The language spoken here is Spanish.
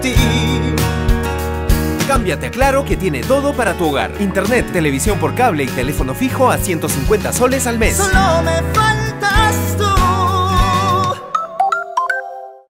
ti. Cámbiate a Claro que tiene todo para tu hogar. Internet, televisión por cable y teléfono fijo a 150 soles al mes. Solo me